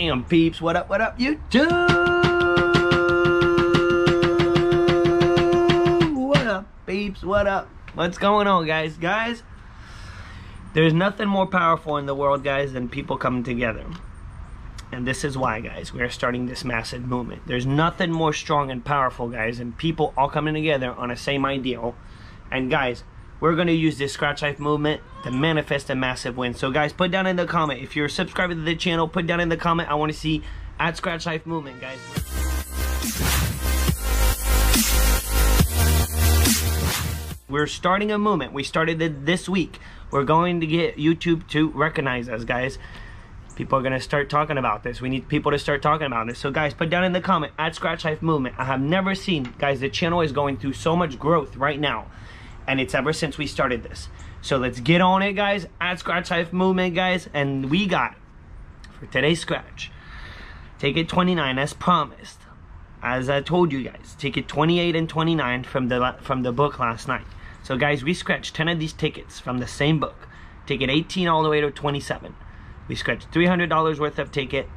Damn, peeps. What up, what up, YouTube? What up, peeps? What up? What's going on, guys? Guys, there's nothing more powerful in the world, guys, than people coming together. And this is why, guys, we are starting this massive movement. There's nothing more strong and powerful, guys, than people all coming together on a same ideal. And, guys, we're going to use this Scratch Life movement to manifest a massive win. So guys, put down in the comment. If you're subscribed to the channel, put down in the comment. I want to see at Scratch Life movement, guys. We're starting a movement. We started it this week. We're going to get YouTube to recognize us, guys. People are going to start talking about this. We need people to start talking about this. So guys, put down in the comment at Scratch Life Movement. I have never seen, guys, the channel is going through so much growth right now and it's ever since we started this. So let's get on it, guys. At Scratch Life Movement, guys, and we got for today's scratch. Ticket 29 as promised. As I told you guys, ticket 28 and 29 from the from the book last night. So guys, we scratched 10 of these tickets from the same book. Ticket 18 all the way to 27. We scratched $300 worth of ticket.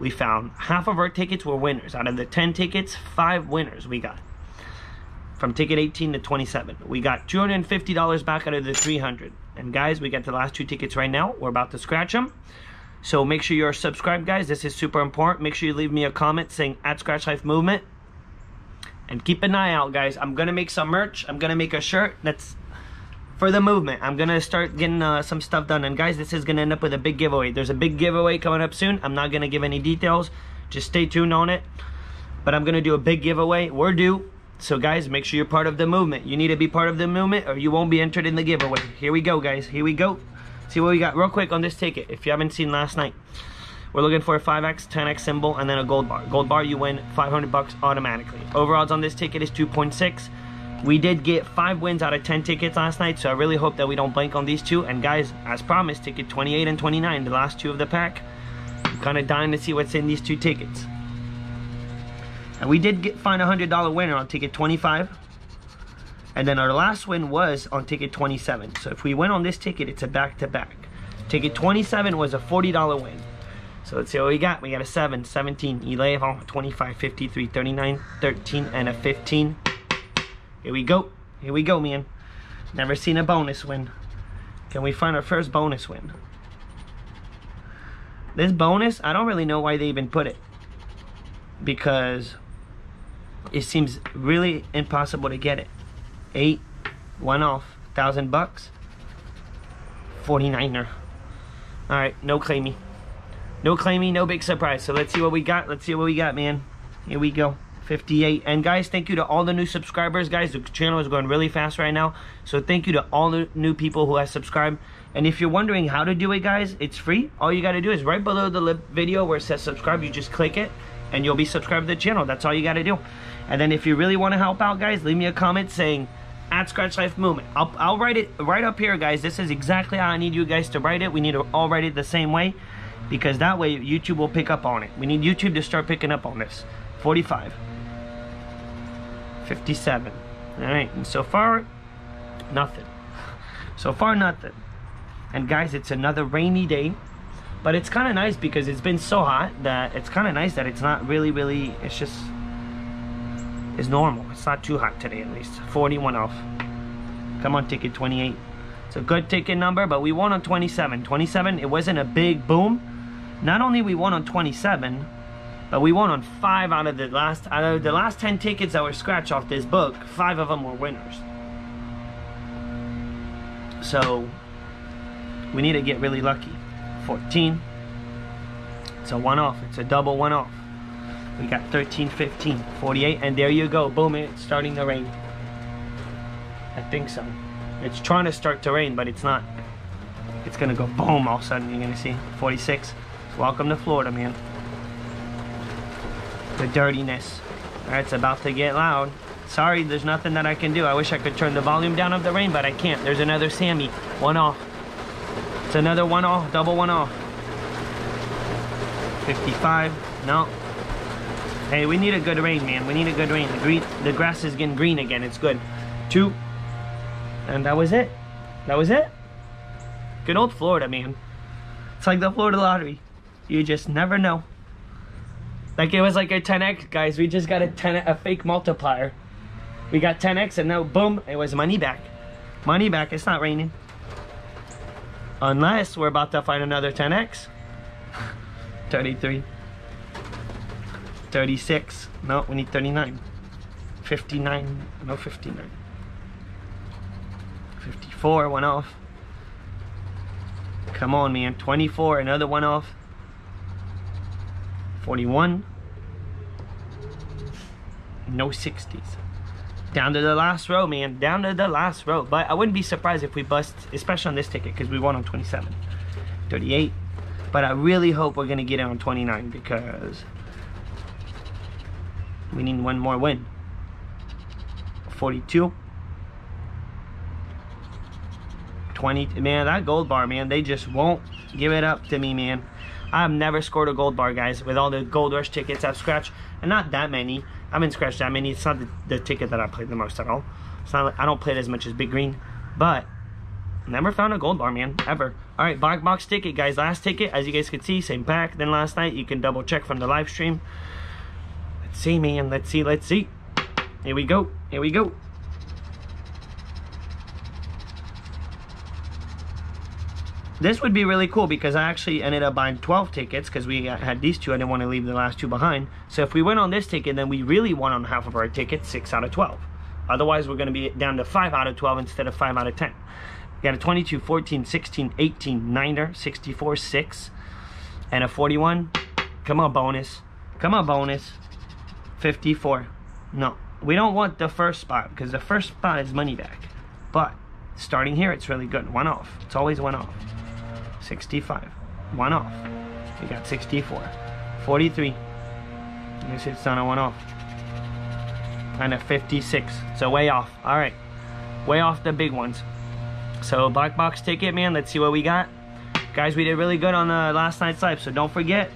We found half of our tickets were winners. Out of the 10 tickets, five winners we got from ticket 18 to 27. We got $250 back out of the 300. And guys, we got the last two tickets right now. We're about to scratch them. So make sure you're subscribed, guys. This is super important. Make sure you leave me a comment saying at Scratch Life Movement. And keep an eye out, guys. I'm going to make some merch. I'm going to make a shirt that's for the movement. I'm going to start getting uh, some stuff done. And guys, this is going to end up with a big giveaway. There's a big giveaway coming up soon. I'm not going to give any details. Just stay tuned on it. But I'm going to do a big giveaway. We're due. So guys, make sure you're part of the movement. You need to be part of the movement or you won't be entered in the giveaway. Here we go, guys. Here we go. See what we got real quick on this ticket. If you haven't seen last night, we're looking for a 5x, 10x symbol, and then a gold bar. Gold bar, you win 500 bucks automatically. Over odds on this ticket is 2.6. We did get five wins out of 10 tickets last night, so I really hope that we don't blank on these two. And guys, as promised, ticket 28 and 29, the last two of the pack. I'm kind of dying to see what's in these two tickets. And we did get find a $100 winner on ticket 25. And then our last win was on ticket 27. So if we win on this ticket, it's a back-to-back. -back. Ticket 27 was a $40 win. So let's see what we got. We got a 7, 17, 11, 25, 53, 39, 13, and a 15. Here we go. Here we go, man. Never seen a bonus win. Can we find our first bonus win? This bonus, I don't really know why they even put it. Because it seems really impossible to get it. Eight, one off, thousand bucks, 49er. All right, no claiming. No claiming, no big surprise. So let's see what we got. Let's see what we got, man. Here we go. 58. And guys, thank you to all the new subscribers. Guys, the channel is going really fast right now. So thank you to all the new people who have subscribed. And if you're wondering how to do it, guys, it's free. All you got to do is right below the video where it says subscribe, you just click it and you'll be subscribed to the channel. That's all you got to do. And then if you really want to help out, guys, leave me a comment saying at Scratch Life Movement. I'll, I'll write it right up here, guys. This is exactly how I need you guys to write it. We need to all write it the same way because that way YouTube will pick up on it. We need YouTube to start picking up on this. 45. 57. All right, and so far, nothing. So far, nothing. And guys, it's another rainy day. But it's kind of nice because it's been so hot that it's kind of nice that it's not really, really, it's just, it's normal. It's not too hot today at least. 41 off. Come on, ticket 28. It's a good ticket number, but we won on 27. 27, it wasn't a big boom. Not only we won on 27, but we won on five out of the last out of the last 10 tickets that were scratched off this book, five of them were winners. So we need to get really lucky. 14. It's a one-off. It's a double one-off. We got 13, 15, 48, and there you go. Boom, it's starting to rain. I think so. It's trying to start to rain, but it's not. It's gonna go boom all of a sudden. You're gonna see 46. Welcome to Florida, man. The dirtiness. All right, it's about to get loud. Sorry, there's nothing that I can do. I wish I could turn the volume down of the rain, but I can't. There's another Sammy. One off. It's another one off, double one off. 55, no. Hey, we need a good rain, man. We need a good rain. The green, the grass is getting green again. It's good. Two, and that was it. That was it. Good old Florida, man. It's like the Florida lottery. You just never know. Like it was like a 10x, guys. We just got a 10 a fake multiplier. We got 10x and now boom, it was money back. Money back. It's not raining. Uh, Unless we're about to find another 10x. 33. 36. No, we need 39. 59. No, 59. 54, one off. Come on, man. 24, another one off. 41. No 60s. Down to the last row, man. Down to the last row. But I wouldn't be surprised if we bust, especially on this ticket, because we won on 27. 38. But I really hope we're going to get it on 29 because we need one more win. 42. 20. Man, that gold bar, man, they just won't give it up to me, man. I've never scored a gold bar, guys, with all the gold rush tickets I've scratched, and not that many. I haven't scratched that many. It's not the, the ticket that I played the most at all. It's not. I don't play it as much as Big Green, but never found a gold bar, man, ever. All right, black box ticket, guys. Last ticket, as you guys can see, same pack than last night. You can double check from the live stream. Let's see, man. Let's see. Let's see. Here we go. Here we go. This would be really cool because I actually ended up buying 12 tickets because we had these two. I didn't want to leave the last two behind. So if we went on this ticket, then we really won on half of our tickets, 6 out of 12. Otherwise, we're going to be down to 5 out of 12 instead of 5 out of 10. We got a 22, 14, 16, 18, 9er, 64, 6, and a 41. Come on, bonus. Come on, bonus. 54. No, we don't want the first spot because the first spot is money back. But starting here, it's really good. One off. It's always one off. 65. One off. We got 64. 43. This it's on a one off. And a 56. So way off. Alright. Way off the big ones. So black box ticket, man. Let's see what we got. Guys, we did really good on the last night's live. So don't forget.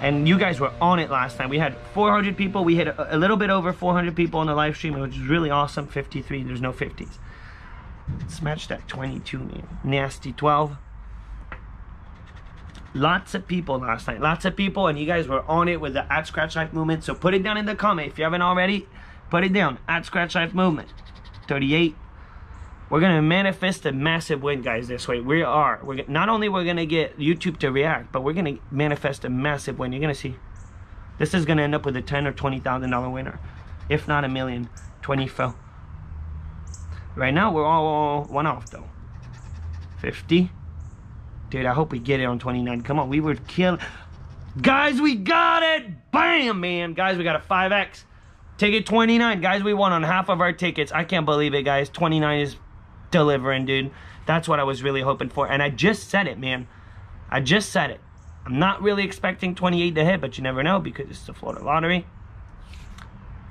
And you guys were on it last night. We had 400 people. We hit a, a little bit over 400 people on the live stream, which is really awesome. 53. There's no 50s. Smash that 22, man. Nasty 12 lots of people last night. Lots of people and you guys were on it with the at scratch life movement. So put it down in the comment if you haven't already. Put it down. At scratch life movement. 38 we're gonna manifest a massive win guys this way. We are. We're not only we're gonna get youtube to react but we're gonna manifest a massive win. You're gonna see. This is gonna end up with a 10 or 20 thousand dollar winner. If not a million 20 fell right now we're all one off though. 50 Dude, I hope we get it on 29. Come on, we were killing. Guys, we got it! Bam, man. Guys, we got a 5X. Ticket 29. Guys, we won on half of our tickets. I can't believe it, guys. 29 is delivering, dude. That's what I was really hoping for. And I just said it, man. I just said it. I'm not really expecting 28 to hit, but you never know because it's the Florida lottery.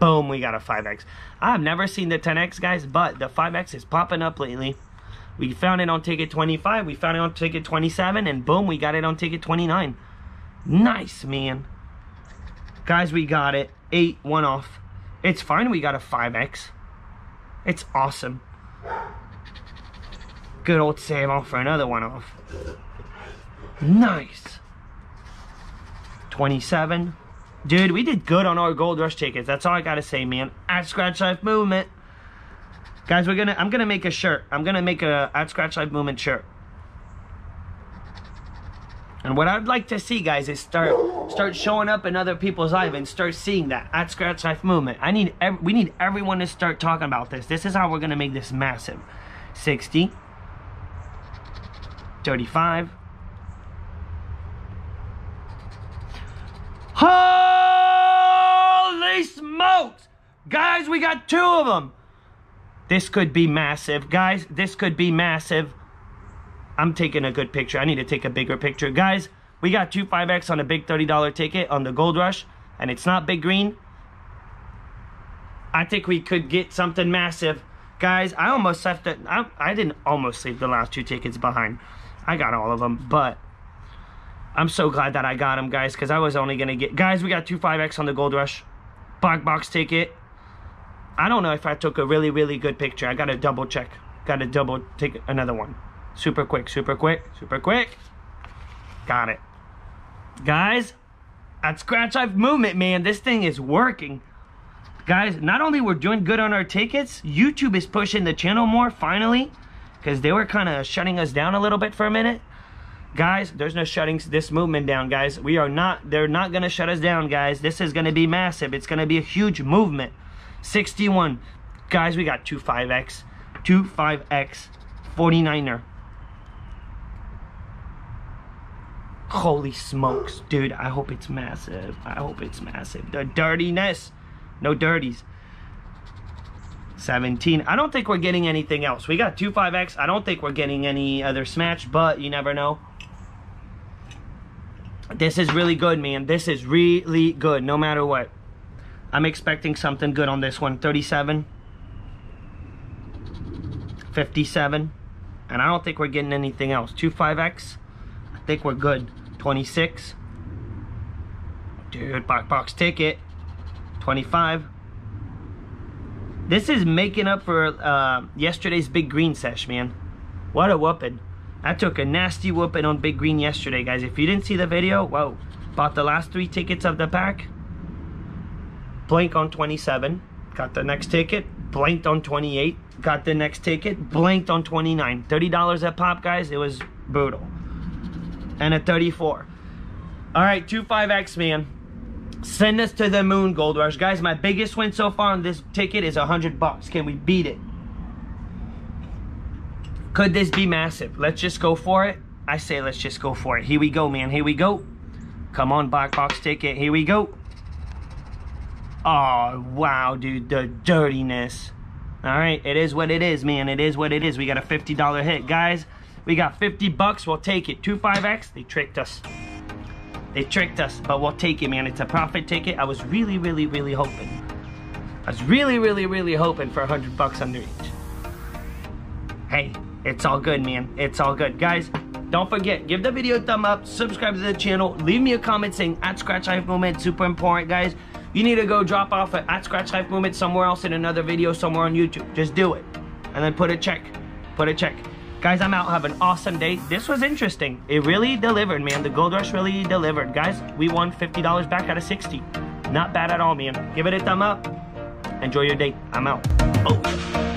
Boom, we got a 5X. I've never seen the 10X, guys, but the 5X is popping up lately. We found it on ticket 25. We found it on ticket 27. And boom, we got it on ticket 29. Nice, man. Guys, we got it. 8, 1 off. It's fine we got a 5X. It's awesome. Good old save off for another one off. Nice. 27. Dude, we did good on our Gold Rush tickets. That's all I gotta say, man. At Scratch Life Movement. Guys, we're gonna I'm gonna make a shirt. I'm gonna make a at Scratch Life Movement shirt. And what I'd like to see, guys, is start start showing up in other people's lives and start seeing that at Scratch Life Movement. I need we need everyone to start talking about this. This is how we're gonna make this massive. 60, 35. Holy smokes! Guys, we got two of them. This could be massive. Guys, this could be massive. I'm taking a good picture. I need to take a bigger picture. Guys, we got two 5X on a big $30 ticket on the Gold Rush, and it's not big green. I think we could get something massive. Guys, I almost left it. I, I didn't almost leave the last two tickets behind. I got all of them, but I'm so glad that I got them, guys, because I was only going to get... Guys, we got two 5X on the Gold Rush. Black box ticket. I don't know if I took a really, really good picture. I gotta double check. Gotta double take another one. Super quick, super quick, super quick. Got it. Guys, At Scratch Life Movement, man, this thing is working. Guys, not only we're doing good on our tickets, YouTube is pushing the channel more finally because they were kind of shutting us down a little bit for a minute. Guys, there's no shutting this movement down, guys. We are not, they're not going to shut us down, guys. This is going to be massive. It's going to be a huge movement. 61. Guys, we got two 5X, two 5X 49er. Holy smokes, dude. I hope it's massive. I hope it's massive. The dirtiness. No dirties. 17. I don't think we're getting anything else. We got two 5X. I don't think we're getting any other smash, but you never know. This is really good, man. This is really good, no matter what. I'm expecting something good on this one. 37. 57. And I don't think we're getting anything else. 25X. I think we're good. 26. Dude, box box ticket. 25. This is making up for uh, yesterday's Big Green sesh, man. What a whooping. I took a nasty whooping on Big Green yesterday, guys. If you didn't see the video, whoa. Bought the last three tickets of the pack. Blank on 27. Got the next ticket. Blanked on 28. Got the next ticket. Blanked on 29. $30 at pop, guys. It was brutal. And a 34. All right, 25X, man. Send us to the moon, Gold Rush. Guys, my biggest win so far on this ticket is 100 bucks. Can we beat it? Could this be massive? Let's just go for it. I say let's just go for it. Here we go, man. Here we go. Come on, black box ticket. Here we go. Oh, wow, dude. The dirtiness. All right, it is what it is, man. It is what it is. We got a $50 hit. Guys, we got 50 bucks. We'll take it. 25X, they tricked us. They tricked us, but we'll take it, man. It's a profit ticket. I was really, really, really hoping. I was really, really, really hoping for 100 bucks under each. Hey, it's all good, man. It's all good. Guys, don't forget, give the video a thumb up, subscribe to the channel, leave me a comment saying at Scratch Life Movement, super important, guys. You need to go drop off at, at Scratch Life Movement somewhere else in another video, somewhere on YouTube. Just do it. And then put a check. Put a check. Guys, I'm out. Have an awesome day. This was interesting. It really delivered, man. The Gold Rush really delivered. Guys, we won $50 back out of 60. Not bad at all, man. Give it a thumb up. Enjoy your day. I'm out. Oh.